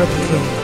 replicate.